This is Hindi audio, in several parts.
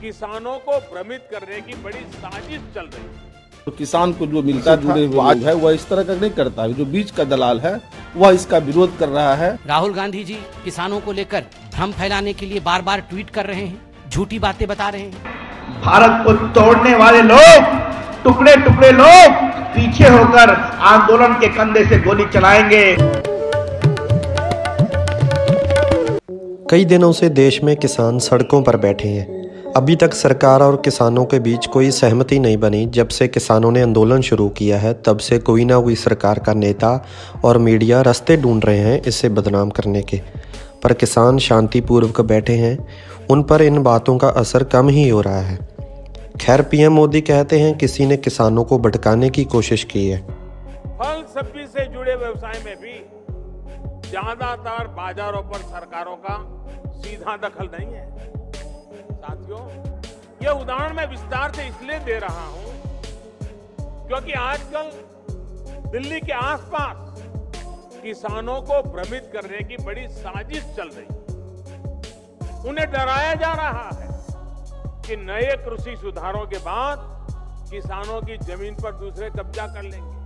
किसानों को भ्रमित करने की बड़ी साजिश चल रही है। तो किसान को जो मिलता जुड़े हुए आज है वह इस तरह का नहीं करता है। जो बीच का दलाल है वह इसका विरोध कर रहा है। राहुल गांधी जी किसानों को लेकर भ्रम फैलाने के लिए बार बार ट्वीट कर रहे हैं झूठी बातें बता रहे हैं। भारत को तोड़ने वाले लोग टुकड़े टुकड़े लोग पीछे होकर आंदोलन के कंधे से गोली चलाएँगे। कई दिनों से देश में किसान सड़कों पर बैठे हैं। अभी तक सरकार और किसानों के बीच कोई सहमति नहीं बनी। जब से किसानों ने आंदोलन शुरू किया है, तब से कोई ना कोई सरकार का नेता और मीडिया रास्ते ढूंढ रहे हैं इसे बदनाम करने के। पर किसान शांतिपूर्वक बैठे हैं, उन पर इन बातों का असर कम ही हो रहा है। खैर, पीएम मोदी कहते हैं किसी ने किसानों को भटकाने की कोशिश की है। फल सब्ज़ी से जुड़े व्यवसाय में भी ज़्यादातर बाजारों पर सरकारों का सीधा दखल नहीं है। साथियों, ये उदाहरण मैं विस्तार से इसलिए दे रहा हूँ क्योंकि आजकल दिल्ली के आसपास किसानों को भ्रमित करने की बड़ी साजिश चल रही है। उन्हें डराया जा रहा है कि नए कृषि सुधारों के बाद किसानों की ज़मीन पर दूसरे कब्जा कर लेंगे।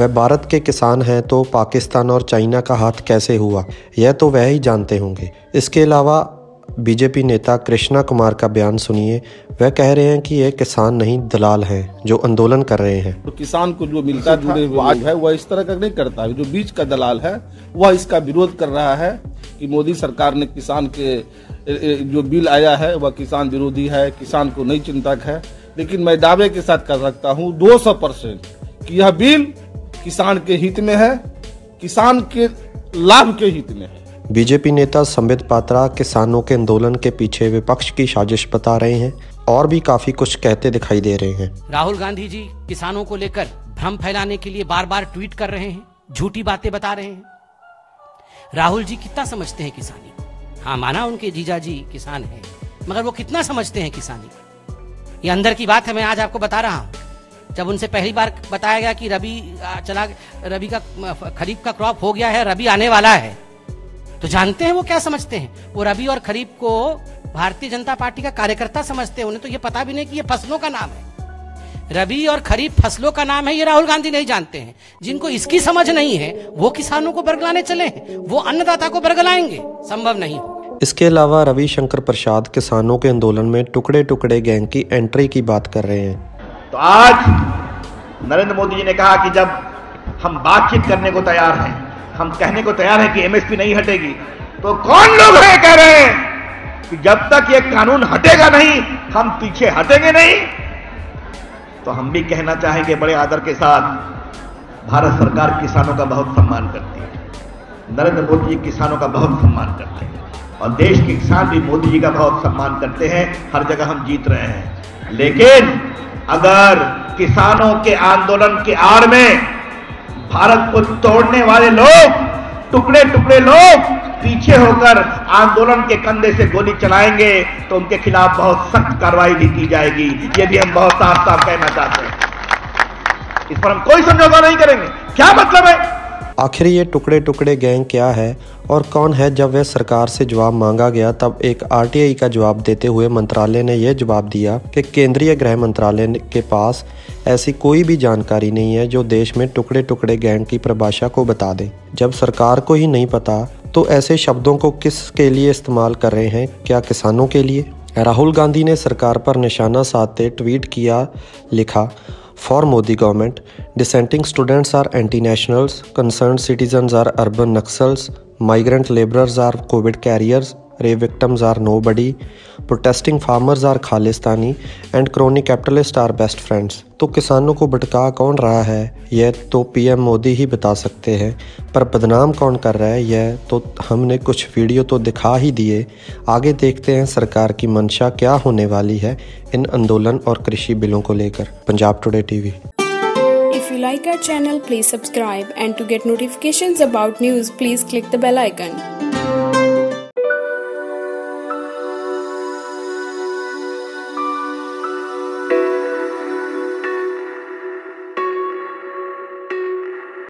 वह भारत के किसान हैं तो पाकिस्तान और चाइना का हाथ कैसे हुआ? यह तो वह ही जानते होंगे। इसके अलावा बीजेपी नेता कृष्णा कुमार का बयान सुनिए। वह कह रहे हैं कि ये किसान नहीं, दलाल हैं, जो आंदोलन कर रहे हैं। तो किसान को जो मिलता आज है, वह इस तरह का नहीं करता है। जो बीच का दलाल है, वह इसका विरोध कर रहा है कि मोदी सरकार ने किसान के जो बिल आया है, वह किसान विरोधी है, किसान को नहीं चिंतक है। लेकिन मैं दावे के साथ कर सकता हूँ, दो सौ परसेंट कि यह बिल किसान के हित में है किसान के लाभ के हित में है। बीजेपी नेता संबित पात्रा किसानों के आंदोलन के पीछे विपक्ष की साजिश बता रहे हैं और भी काफ़ी कुछ कहते दिखाई दे रहे हैं। राहुल गांधी जी किसानों को लेकर भ्रम फैलाने के लिए बार बार ट्वीट कर रहे हैं झूठी बातें बता रहे हैं। राहुल जी कितना समझते हैं किसानी? हाँ माना उनके जीजा जी किसान है मगर वो कितना समझते हैं किसानी? ये अंदर की बात है मैं आज आपको बता रहा हूँ। जब उनसे पहली बार बताया गया कि रबी चला रबी का खरीफ का क्रॉप हो गया है रबी आने वाला है। तो जानते हैं वो क्या समझते हैं? वो रबी और खरीफ को भारतीय जनता पार्टी का कार्यकर्ता समझते हैं, उन्हें तो ये पता भी नहीं कि ये फ़सलों का नाम है। रबी और खरीफ फ़सलों का नाम है, ये राहुल गांधी नहीं जानते हैं। जिनको इसकी समझ नहीं है, वो किसानों को बरगलाने चले हैं, वो अन्नदाता को बरगलाएँगे। संभव नहीं इसके अलावा रविशंकर प्रसाद किसानों के आंदोलन में टुकड़े टुकड़े गैंग की एंट्री की बात कर रहे हैं। तो आज नरेंद्र मोदी जी ने कहा कि जब हम बातचीत करने को तैयार हैं, हम कहने को तैयार हैं कि एमएसपी नहीं हटेगी तो कौन लोग हैं कह रहे हैं कि जब तक ये कानून हटेगा नहीं, हम पीछे हटेंगे नहीं? तो हम भी कहना चाहेंगे बड़े आदर के साथ, भारत सरकार किसानों का बहुत सम्मान करती है। नरेंद्र मोदी जी किसानों का बहुत सम्मान करते हैं। और देश के किसान भी मोदी जी का बहुत सम्मान करते हैं। हर जगह हम जीत रहे हैं। लेकिन अगर किसानों के आंदोलन के आड़ में भारत को तोड़ने वाले लोग टुकड़े टुकड़े लोग पीछे होकर आंदोलन के कंधे से गोली चलाएँगे तो उनके खिलाफ बहुत सख्त कार्रवाई भी की जाएगी, ये भी हम बहुत साफ़ साफ़ कहना चाहते हैं। इस पर हम कोई समझौता नहीं करेंगे। क्या मतलब है? आखिर ये टुकड़े टुकड़े गैंग क्या है और कौन है? जब वह सरकार से जवाब मांगा गया, तब एक आरटीआई का जवाब देते हुए मंत्रालय ने यह जवाब दिया कि केंद्रीय गृह मंत्रालय के पास ऐसी कोई भी जानकारी नहीं है जो देश में टुकड़े टुकड़े गैंग की परिभाषा को बता दे। जब सरकार को ही नहीं पता तो ऐसे शब्दों को किस के लिए इस्तेमाल कर रहे हैं? क्या किसानों के लिए? राहुल गांधी ने सरकार पर निशाना साधते ट्वीट किया, लिखा For Modi government, dissenting students are anti-nationals, concerned citizens are urban Naxals, migrant laborers are COVID carriers, Rape victims are nobody, protesting farmers are Khalistani and crony capitalists are best friends. तो किसानों को भटका कौन रहा है यह तो पीएम मोदी ही बता सकते हैं पर बदनाम कौन कर रहा है यह तो हमने कुछ वीडियो तो दिखा ही दिए आगे देखते हैं सरकार की मंशा क्या होने वाली है इन आंदोलन और कृषि बिलों को लेकर Punjab today TV If you like our channel, please subscribe and to get notifications about news, please click the bell icon.